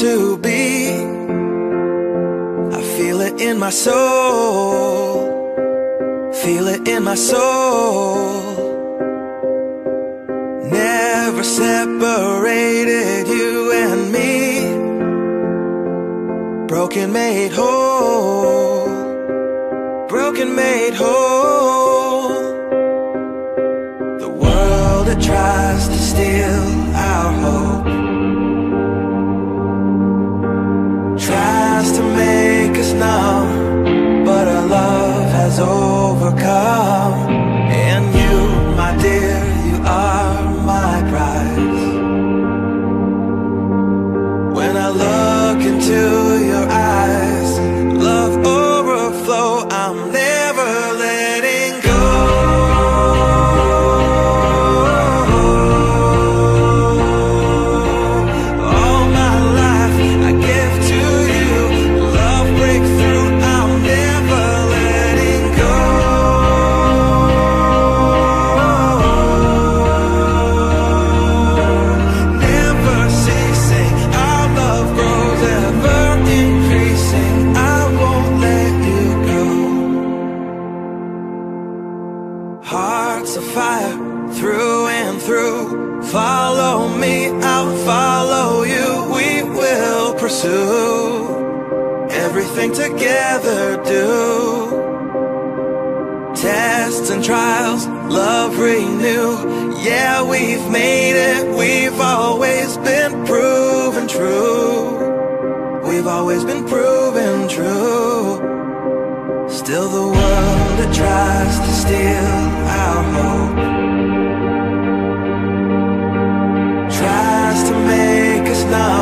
to be. I feel it in my soul. Feel it in my soul. Never separated you and me. Broken made whole. Broken made whole. we've always been proven true. Still the world that tries to steal our hope. Tries to make us numb.